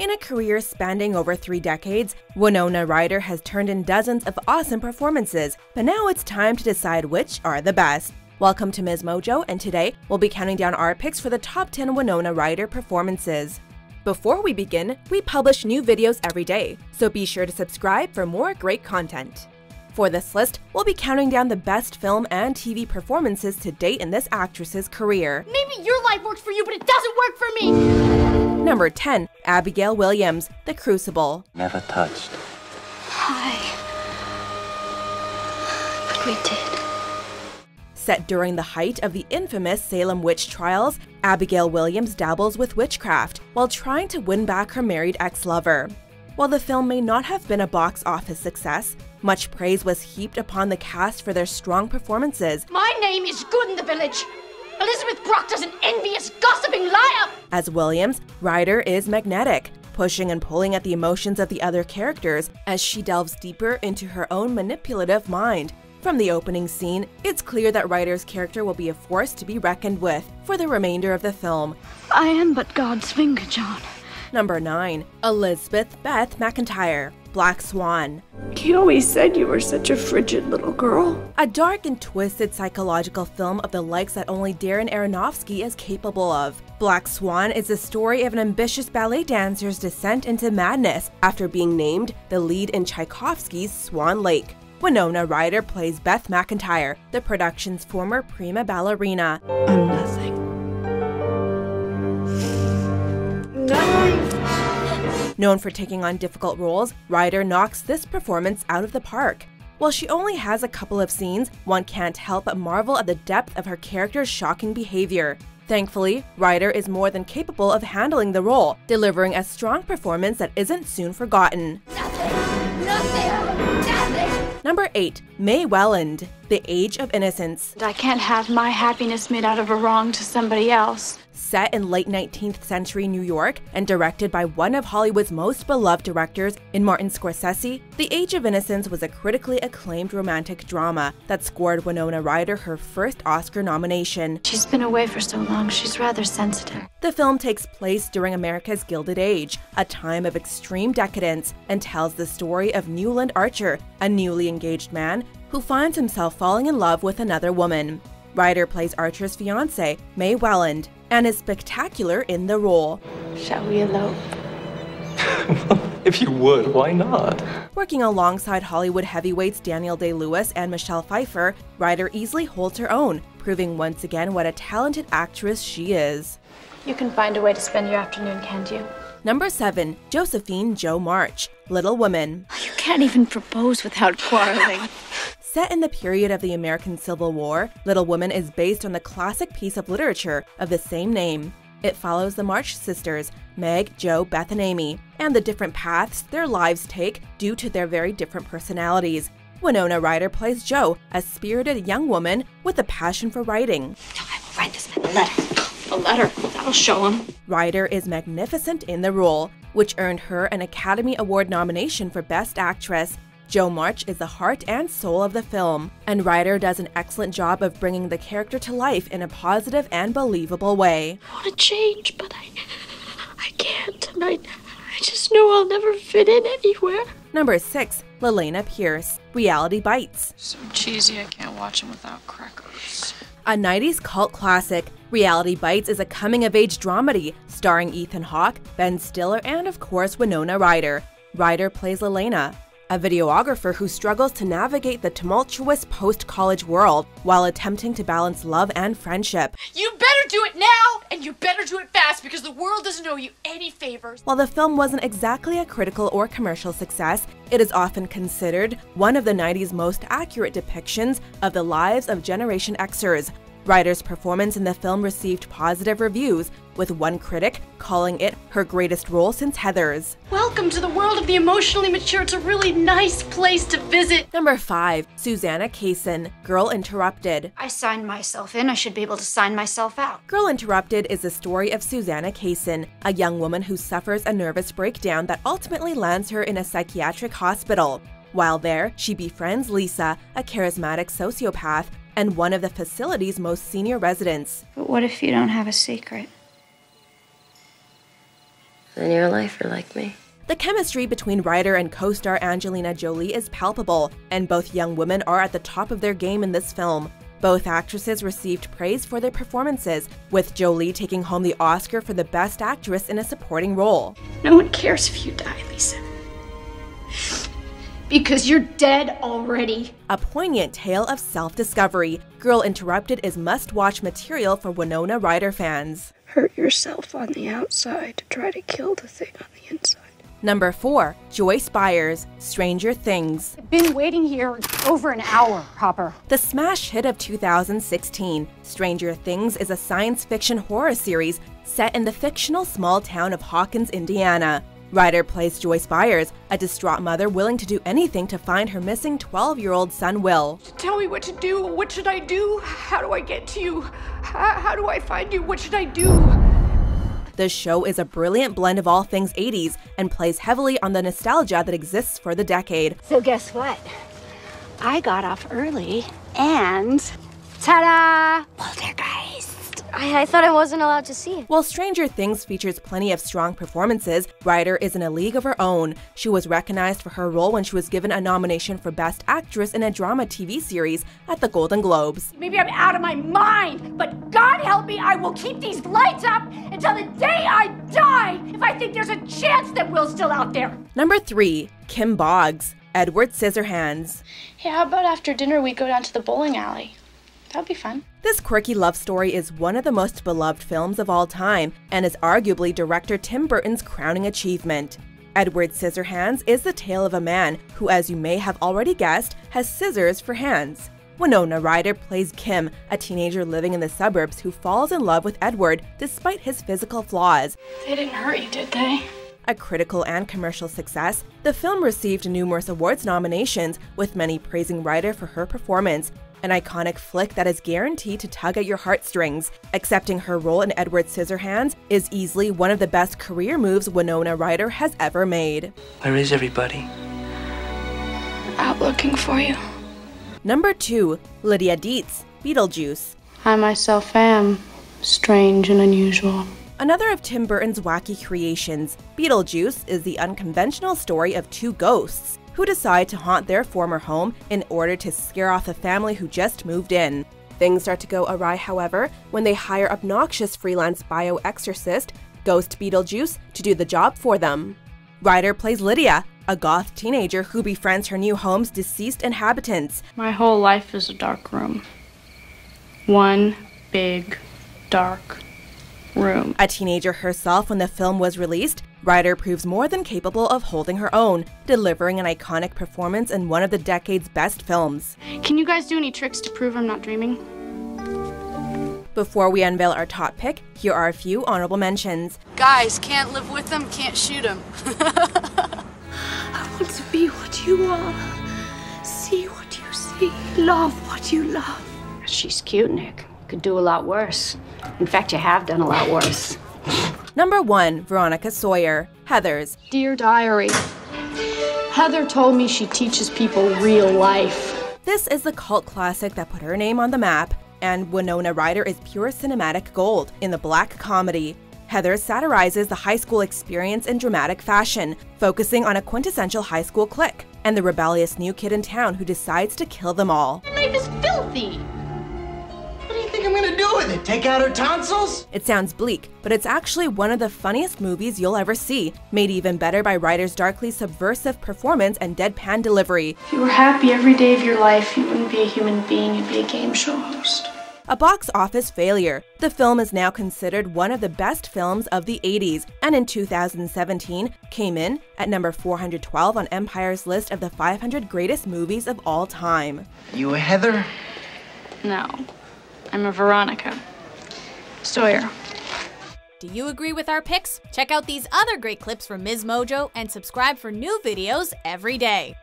In a career spanning over three decades, Winona Ryder has turned in dozens of awesome performances, but now it's time to decide which are the best. Welcome to Ms. Mojo, and today we'll be counting down our picks for the top 10 Winona Ryder performances. Before we begin, we publish new videos every day, so be sure to subscribe for more great content. For this list, we'll be counting down the best film and TV performances to date in this actress's career. Maybe your life works for you, but it doesn't work for me! Number 10, Abigail Williams, The Crucible. Never touched. Hi. But we did. Set during the height of the infamous Salem witch trials, Abigail Williams dabbles with witchcraft while trying to win back her married ex lover. While the film may not have been a box office success, much praise was heaped upon the cast for their strong performances. My name is good in the village. Elizabeth Proctor's an envious, gossiping liar! As Williams, Ryder is magnetic, pushing and pulling at the emotions of the other characters as she delves deeper into her own manipulative mind. From the opening scene, it's clear that Ryder's character will be a force to be reckoned with for the remainder of the film. I am but God's finger, John. Number 9. Elizabeth Beth McIntyre, Black Swan. He always said you were such a frigid little girl. A dark and twisted psychological film of the likes that only Darren Aronofsky is capable of. Black Swan is the story of an ambitious ballet dancer's descent into madness after being named the lead in Tchaikovsky's Swan Lake. Winona Ryder plays Beth McIntyre, the production's former prima ballerina. Known for taking on difficult roles, Ryder knocks this performance out of the park. While she only has a couple of scenes, one can't help but marvel at the depth of her character's shocking behavior. Thankfully, Ryder is more than capable of handling the role, delivering a strong performance that isn't soon forgotten. Nothing! Nothing! Nothing! Number 8. May Welland, The Age of Innocence. I can't have my happiness made out of a wrong to somebody else. Set in late 19th century New York and directed by one of Hollywood's most beloved directors in Martin Scorsese, The Age of Innocence was a critically acclaimed romantic drama that scored Winona Ryder her first Oscar nomination. She's been away for so long, she's rather sensitive. The film takes place during America's Gilded Age, a time of extreme decadence, and tells the story of Newland Archer, a newly engaged man who finds himself falling in love with another woman. Ryder plays Archer's fiancée, May Welland, and is spectacular in the role. Shall we elope? if you would, why not? Working alongside Hollywood heavyweights Daniel Day Lewis and Michelle Pfeiffer, Ryder easily holds her own, proving once again what a talented actress she is. You can find a way to spend your afternoon, can't you? Number 7. Josephine Jo March, Little Women. You can't even propose without quarreling. Set in the period of the American Civil War, Little Women is based on the classic piece of literature of the same name. It follows the March sisters, Meg, Jo, Beth, and Amy, and the different paths their lives take due to their very different personalities. Winona Ryder plays Jo, a spirited young woman with a passion for writing. I will write this man a letter. A letter. That'll show him. Ryder is magnificent in the role, which earned her an Academy Award nomination for Best Actress. Jo March is the heart and soul of the film, and Ryder does an excellent job of bringing the character to life in a positive and believable way. I want to change, but I, I can't. And I, I just know I'll never fit in anywhere. Number 6. Lelaina Pierce, Reality Bites. So cheesy, I can't watch them without crackers. A 90s cult classic, Reality Bites is a coming of age dramedy starring Ethan Hawke, Ben Stiller, and of course Winona Ryder. Ryder plays Lelaina, a videographer who struggles to navigate the tumultuous post college world while attempting to balance love and friendship. You better do it now, and you better do it fast because the world doesn't owe you any favors. While the film wasn't exactly a critical or commercial success, it is often considered one of the 90s most accurate depictions of the lives of Generation Xers. Ryder's performance in the film received positive reviews, with one critic calling it her greatest role since Heathers. Welcome to the world of the emotionally mature. It's a really nice place to visit. Number 5. Susanna Kaysen, Girl Interrupted. I signed myself in, I should be able to sign myself out. Girl Interrupted is the story of Susanna Kaysen, a young woman who suffers a nervous breakdown that ultimately lands her in a psychiatric hospital. While there, she befriends Lisa, a charismatic sociopath and one of the facility's most senior residents. But what if you don't have a secret? Then you're a lifer like me. The chemistry between Ryder and co star Angelina Jolie is palpable, and both young women are at the top of their game in this film. Both actresses received praise for their performances, with Jolie taking home the Oscar for the Best Actress in a Supporting Role. No one cares if you die, Lisa. Because you're dead already. A poignant tale of self discovery, Girl Interrupted is must watch material for Winona Ryder fans. Hurt yourself on the outside to try to kill the thing on the inside. Number 4. Joyce Byers, Stranger Things. Been waiting here over an hour, Hopper. The smash hit of 2016, Stranger Things is a science fiction horror series set in the fictional small town of Hawkins, Indiana. Ryder plays Joyce Byers, a distraught mother willing to do anything to find her missing 12 year old son Will. Tell me what to do. What should I do? How do I get to you? How, how do I find you? What should I do? The show is a brilliant blend of all things 80s and plays heavily on the nostalgia that exists for the decade. So guess what? I got off early and ta-da! Poltergeist. I, I thought I wasn't allowed to see it. While Stranger Things features plenty of strong performances, Ryder is in a league of her own. She was recognized for her role when she was given a nomination for Best Actress in a Drama TV series at the Golden Globes. Maybe I'm out of my mind, but God help me, I will keep these lights up until the day I die if I think there's a chance that Will's still out there. Number 3. Kim Boggs, Edward Scissorhands. Hey, how about after dinner we go down to the bowling alley? That'd be fun. This quirky love story is one of the most beloved films of all time and is arguably director Tim Burton's crowning achievement. Edward Scissorhands is the tale of a man who, as you may have already guessed, has scissors for hands. Winona Ryder plays Kim, a teenager living in the suburbs who falls in love with Edward despite his physical flaws. They didn't hurt you, did they? A critical and commercial success, the film received numerous awards nominations, with many praising Ryder for her performance, an iconic flick that is guaranteed to tug at your heartstrings. Accepting her role in Edward Scissorhands is easily one of the best career moves Winona Ryder has ever made. Where is everybody? Out looking for you. Number 2. Lydia Deetz, Beetlejuice. I myself am strange and unusual. Another of Tim Burton's wacky creations, Beetlejuice is the unconventional story of two ghosts who decide to haunt their former home in order to scare off a family who just moved in. Things start to go awry, however, when they hire obnoxious freelance bioexorcist, Ghost Beetlejuice, to do the job for them. Ryder plays Lydia, a goth teenager who befriends her new home's deceased inhabitants. My whole life is a dark room. One big, dark room. A teenager herself when the film was released, Ryder proves more than capable of holding her own, delivering an iconic performance in one of the decade's best films. Can you guys do any tricks to prove I'm not dreaming? Before we unveil our top pick, here are a few honorable mentions. Guys, can't live with them, can't shoot them. I want to be what you are, see what you see, love what you love. She's cute, Nick. Could do a lot worse. In fact, you have done a lot worse. Number 1. Veronica Sawyer, Heathers. Dear Diary, Heather told me she teaches people real life. This is the cult classic that put her name on the map, and Winona Ryder is pure cinematic gold in the black comedy. Heather satirizes the high school experience in dramatic fashion, focusing on a quintessential high school clique and the rebellious new kid in town who decides to kill them all. My Life is filthy. What do you think I'm gonna do with it? Take out her tonsils? It sounds bleak, but it's actually one of the funniest movies you'll ever see, made even better by Ryder's darkly subversive performance and deadpan delivery. If you were happy every day of your life, you wouldn't be a human being, you'd be a game show host. A box office failure, the film is now considered one of the best films of the 80s, and in 2017 came in at number 412 on Empire's list of the 500 greatest movies of all time. You a Heather? No, I'm a Veronica. Sawyer. Do you agree with our picks? Check out these other great clips from Ms. Mojo and subscribe for new videos every day.